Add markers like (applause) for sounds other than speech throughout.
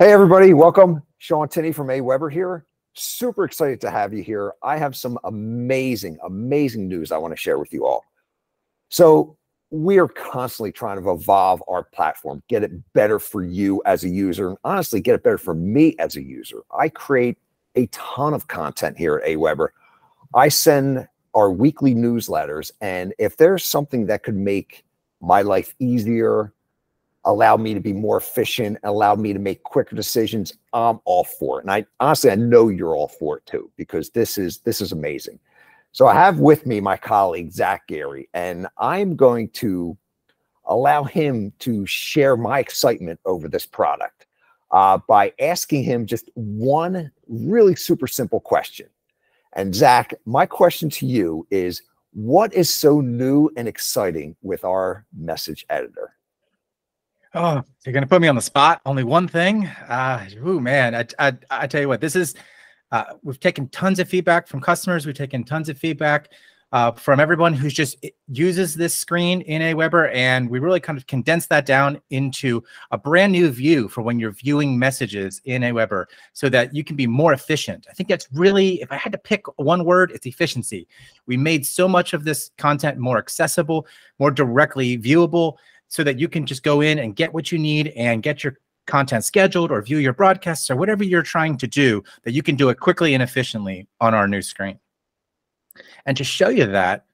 Hey, everybody, welcome. Sean Tinney from AWeber here. Super excited to have you here. I have some amazing, amazing news I want to share with you all. So, we are constantly trying to evolve our platform, get it better for you as a user, and honestly, get it better for me as a user. I create a ton of content here at AWeber. I send our weekly newsletters, and if there's something that could make my life easier, allow me to be more efficient, allow me to make quicker decisions, I'm all for it. And I honestly, I know you're all for it too, because this is this is amazing. So I have with me my colleague Zach Gary, and I'm going to allow him to share my excitement over this product uh, by asking him just one really super simple question. And Zach, my question to you is what is so new and exciting with our message editor? Oh, you're gonna put me on the spot. Only one thing. Uh, ooh, man, I, I, I tell you what, this is. Uh, we've taken tons of feedback from customers. We've taken tons of feedback uh, from everyone who's just uses this screen in AWeber, and we really kind of condensed that down into a brand new view for when you're viewing messages in AWeber, so that you can be more efficient. I think that's really, if I had to pick one word, it's efficiency. We made so much of this content more accessible, more directly viewable so that you can just go in and get what you need and get your content scheduled or view your broadcasts or whatever you're trying to do, that you can do it quickly and efficiently on our new screen. And to show you that,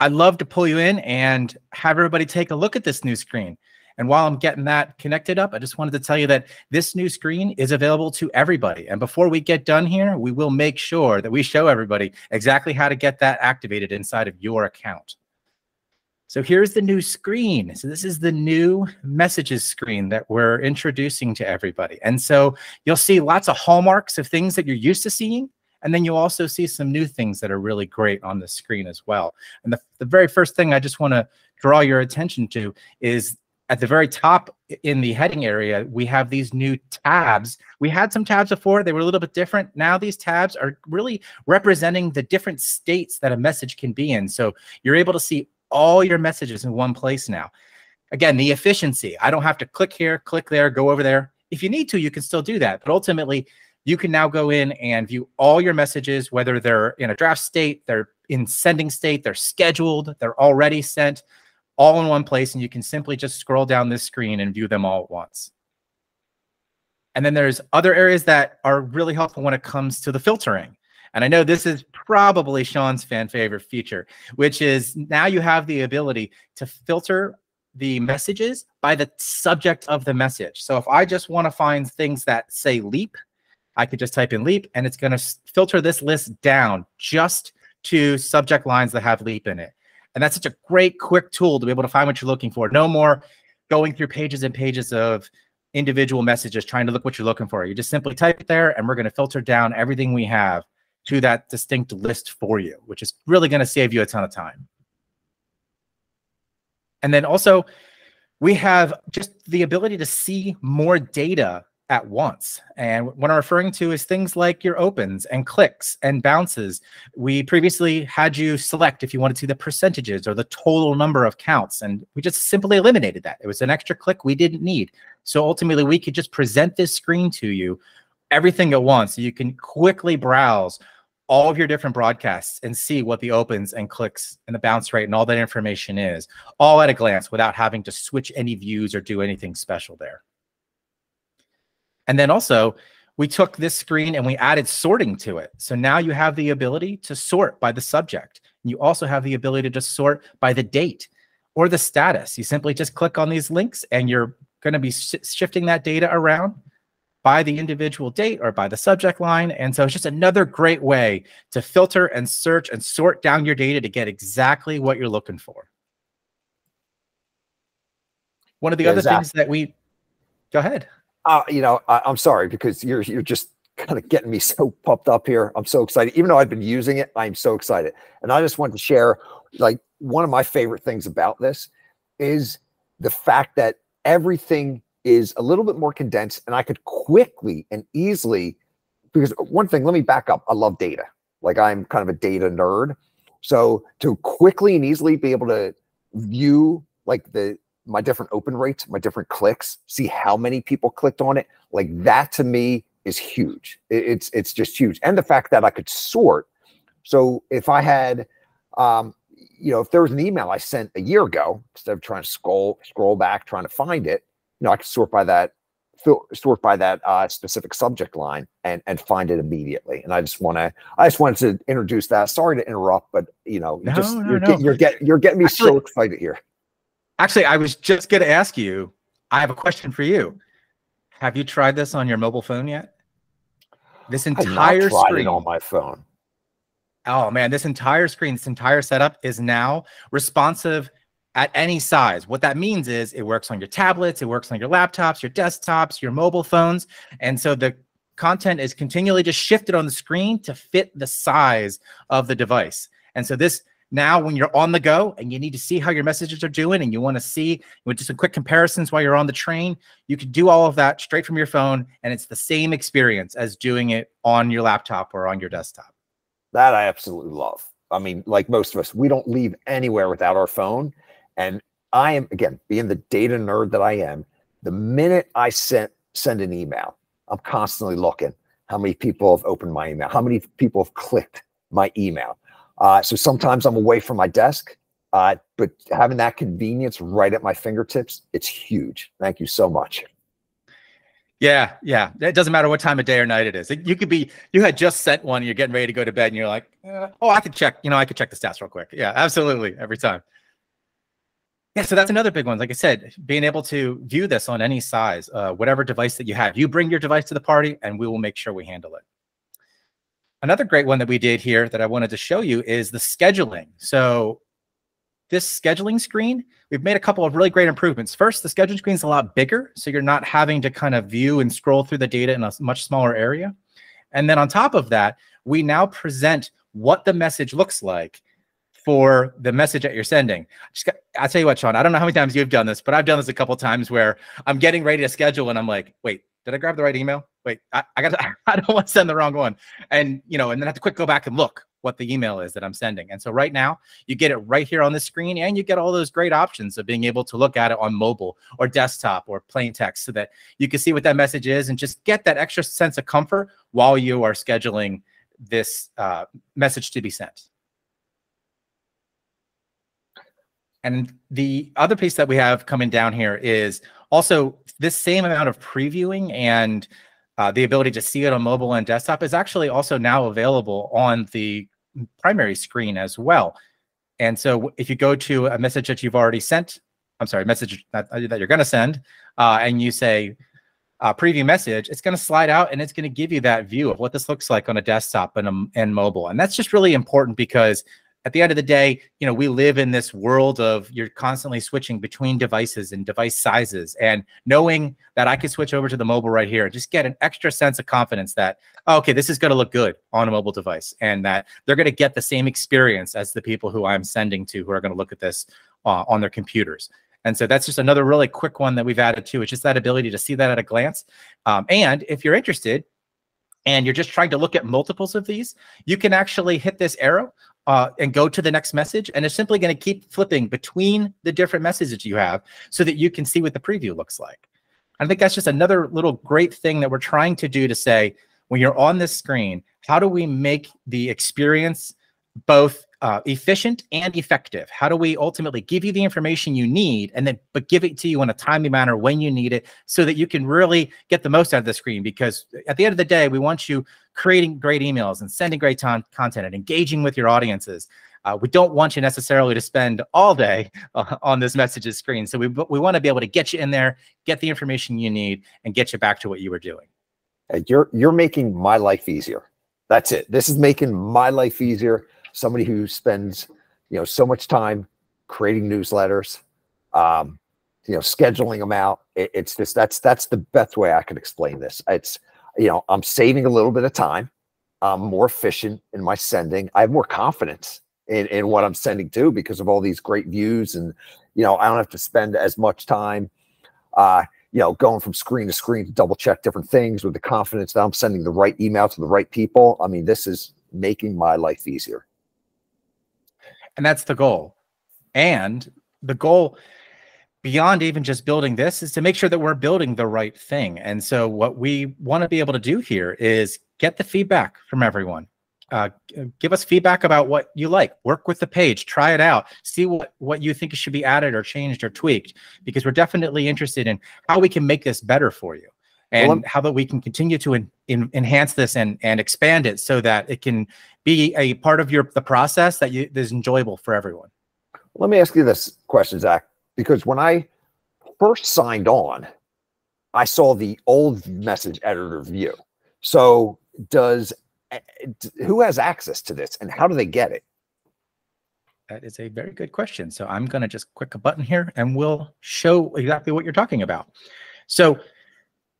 I'd love to pull you in and have everybody take a look at this new screen. And while I'm getting that connected up, I just wanted to tell you that this new screen is available to everybody. And before we get done here, we will make sure that we show everybody exactly how to get that activated inside of your account. So here's the new screen. So this is the new messages screen that we're introducing to everybody. And so you'll see lots of hallmarks of things that you're used to seeing. And then you'll also see some new things that are really great on the screen as well. And the, the very first thing I just want to draw your attention to is at the very top in the heading area, we have these new tabs. We had some tabs before, they were a little bit different. Now these tabs are really representing the different states that a message can be in. So you're able to see all your messages in one place now. Again, the efficiency. I don't have to click here, click there, go over there. If you need to, you can still do that. But ultimately, you can now go in and view all your messages, whether they're in a draft state, they're in sending state, they're scheduled, they're already sent, all in one place. And you can simply just scroll down this screen and view them all at once. And then there's other areas that are really helpful when it comes to the filtering. And I know this is probably Sean's fan favorite feature, which is now you have the ability to filter the messages by the subject of the message. So if I just want to find things that say leap, I could just type in leap and it's going to filter this list down just to subject lines that have leap in it. And that's such a great quick tool to be able to find what you're looking for. No more going through pages and pages of individual messages trying to look what you're looking for. You just simply type it there and we're going to filter down everything we have to that distinct list for you, which is really going to save you a ton of time. And then also, we have just the ability to see more data at once. And what I'm referring to is things like your opens and clicks and bounces. We previously had you select if you wanted to see the percentages or the total number of counts, and we just simply eliminated that. It was an extra click we didn't need. So ultimately, we could just present this screen to you everything at once. So you can quickly browse all of your different broadcasts and see what the opens and clicks and the bounce rate and all that information is all at a glance without having to switch any views or do anything special there. And then also, we took this screen and we added sorting to it. So now you have the ability to sort by the subject. And you also have the ability to just sort by the date or the status. You simply just click on these links and you're going to be sh shifting that data around by the individual date or by the subject line. And so it's just another great way to filter and search and sort down your data to get exactly what you're looking for. One of the yeah, other things that we go ahead. Uh, you know, I, I'm sorry because you're you're just kind of getting me (laughs) so pumped up here. I'm so excited. Even though I've been using it, I'm so excited. And I just want to share like one of my favorite things about this is the fact that everything is a little bit more condensed and I could quickly and easily because one thing, let me back up. I love data. Like I'm kind of a data nerd. So to quickly and easily be able to view like the my different open rates, my different clicks, see how many people clicked on it. Like that to me is huge. It's it's just huge. And the fact that I could sort. So if I had um, you know, if there was an email I sent a year ago, instead of trying to scroll scroll back trying to find it, you know, I can sort by that sort by that uh, specific subject line and and find it immediately. And I just want to I just wanted to introduce that. Sorry to interrupt, but you know, no, just no, you're, no. Get, you're getting you're getting me actually, so excited here. Actually, I was just going to ask you. I have a question for you. Have you tried this on your mobile phone yet? This entire screen on my phone. Oh man, this entire screen, this entire setup is now responsive at any size. What that means is it works on your tablets, it works on your laptops, your desktops, your mobile phones. And so the content is continually just shifted on the screen to fit the size of the device. And so this now when you're on the go and you need to see how your messages are doing and you want to see with just some quick comparisons while you're on the train, you can do all of that straight from your phone and it's the same experience as doing it on your laptop or on your desktop. That I absolutely love. I mean, like most of us, we don't leave anywhere without our phone. And I am again being the data nerd that I am. The minute I sent send an email, I'm constantly looking how many people have opened my email, how many people have clicked my email. Uh, so sometimes I'm away from my desk, uh, but having that convenience right at my fingertips, it's huge. Thank you so much. Yeah, yeah. It doesn't matter what time of day or night it is. You could be, you had just sent one, you're getting ready to go to bed, and you're like, eh, oh, I could check, you know, I could check the stats real quick. Yeah, absolutely. Every time. Yeah, so that's another big one. Like I said, being able to view this on any size, uh, whatever device that you have, you bring your device to the party and we will make sure we handle it. Another great one that we did here that I wanted to show you is the scheduling. So this scheduling screen, we've made a couple of really great improvements. First, the scheduling screen is a lot bigger, so you're not having to kind of view and scroll through the data in a much smaller area. And then on top of that, we now present what the message looks like for the message that you're sending. Just, I'll tell you what, Sean, I don't know how many times you've done this, but I've done this a couple times where I'm getting ready to schedule and I'm like, wait, did I grab the right email? Wait, I, I got (laughs) I don't want to send the wrong one. And you know, and then I have to quick go back and look what the email is that I'm sending. And so right now, you get it right here on the screen and you get all those great options of being able to look at it on mobile or desktop or plain text so that you can see what that message is and just get that extra sense of comfort while you are scheduling this uh, message to be sent. And the other piece that we have coming down here is also this same amount of previewing and uh, the ability to see it on mobile and desktop is actually also now available on the primary screen as well. And so if you go to a message that you've already sent, I'm sorry, message that, that you're going to send, uh, and you say uh, preview message, it's going to slide out and it's going to give you that view of what this looks like on a desktop and, and mobile. And that's just really important because at the end of the day, you know, we live in this world of you're constantly switching between devices and device sizes. And knowing that I can switch over to the mobile right here, just get an extra sense of confidence that, oh, okay, this is going to look good on a mobile device and that they're going to get the same experience as the people who I'm sending to who are going to look at this uh, on their computers. And so that's just another really quick one that we've added to. It's just that ability to see that at a glance. Um, and if you're interested, and you're just trying to look at multiples of these, you can actually hit this arrow uh, and go to the next message. And it's simply going to keep flipping between the different messages you have so that you can see what the preview looks like. I think that's just another little great thing that we're trying to do to say, when you're on this screen, how do we make the experience both uh, efficient and effective? How do we ultimately give you the information you need and then but give it to you in a timely manner when you need it so that you can really get the most out of the screen? Because at the end of the day, we want you creating great emails and sending great content and engaging with your audiences. Uh, we don't want you necessarily to spend all day uh, (laughs) on this messages screen. So we, we want to be able to get you in there, get the information you need, and get you back to what you were doing. You're you're making my life easier. That's it. This is making my life easier somebody who spends you know so much time creating newsletters um, you know scheduling them out. It, it's just that's that's the best way i can explain this. It's you know i'm saving a little bit of time. I'm more efficient in my sending. I have more confidence in, in what i'm sending to because of all these great views and you know i don't have to spend as much time uh, you know going from screen to screen to double check different things with the confidence that i'm sending the right email to the right people. I mean this is making my life easier and that's the goal. And the goal, beyond even just building this is to make sure that we're building the right thing. And so what we want to be able to do here is get the feedback from everyone. Uh, give us feedback about what you like. Work with the page, try it out, see what what you think should be added or changed or tweaked. Because we're definitely interested in how we can make this better for you, and well, how that we can continue to in, in, enhance this and and expand it so that it can be a part of your the process that you that is enjoyable for everyone. Let me ask you this question, Zach because when I first signed on, I saw the old message editor view. So does eh, who has access to this and how do they get it? That is a very good question. So I'm going to just click a button here and we'll show exactly what you're talking about. So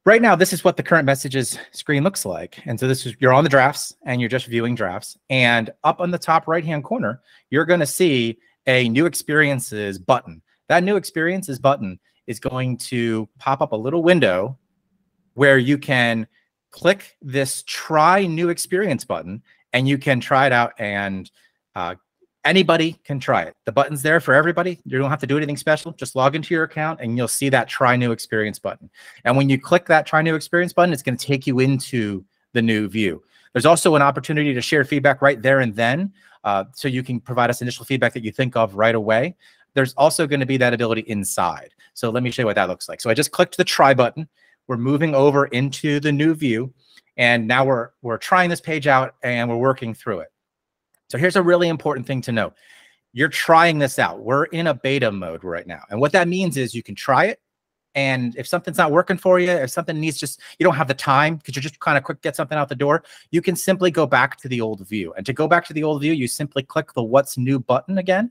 right now, this is what the current messages screen looks like. And so this is, you're on the drafts and you're just viewing drafts. And up on the top right-hand corner, you're going to see a new experiences button. That new experiences button is going to pop up a little window where you can click this try new experience button and you can try it out and uh, anybody can try it. The button's there for everybody. You don't have to do anything special. Just log into your account and you'll see that try new experience button. And when you click that try new experience button, it's going to take you into the new view. There's also an opportunity to share feedback right there and then. Uh, so you can provide us initial feedback that you think of right away there's also going to be that ability inside. So let me show you what that looks like. So I just clicked the try button. We're moving over into the new view. And now we're, we're trying this page out and we're working through it. So here's a really important thing to know. You're trying this out. We're in a beta mode right now. And what that means is you can try it. And if something's not working for you, if something needs just, you don't have the time because you're just kind of quick get something out the door, you can simply go back to the old view. And to go back to the old view, you simply click the what's new button again.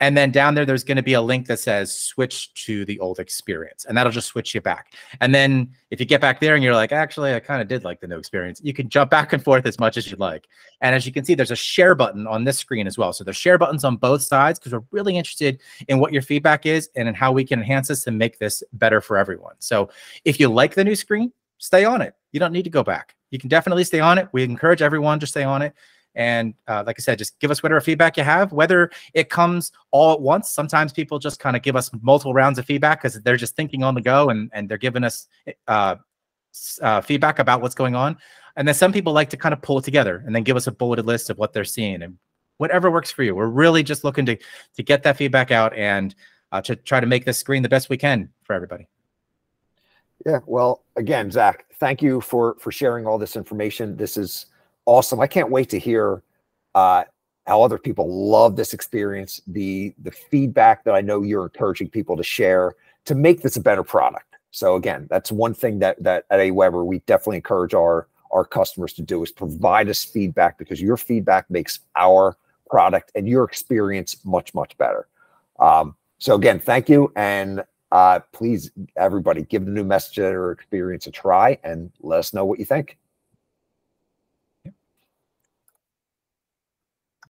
And then down there, there's going to be a link that says switch to the old experience. And that'll just switch you back. And then if you get back there and you're like, actually, I kind of did like the new experience, you can jump back and forth as much as you'd like. And as you can see, there's a share button on this screen as well. So there's share buttons on both sides because we're really interested in what your feedback is and in how we can enhance this and make this better for everyone. So if you like the new screen, stay on it. You don't need to go back. You can definitely stay on it. We encourage everyone to stay on it. And uh, like I said, just give us whatever feedback you have, whether it comes all at once. Sometimes people just kind of give us multiple rounds of feedback because they're just thinking on the go and, and they're giving us uh, uh, feedback about what's going on. And then some people like to kind of pull it together and then give us a bulleted list of what they're seeing and whatever works for you. We're really just looking to to get that feedback out and uh, to try to make this screen the best we can for everybody. Yeah, well, again, Zach, thank you for for sharing all this information. This is awesome. I can't wait to hear uh, how other people love this experience, the the feedback that I know you're encouraging people to share to make this a better product. So again, that's one thing that that at AWeber we definitely encourage our our customers to do is provide us feedback because your feedback makes our product and your experience much much better. Um, so again, thank you, and uh, please everybody give the new message or experience a try and let us know what you think.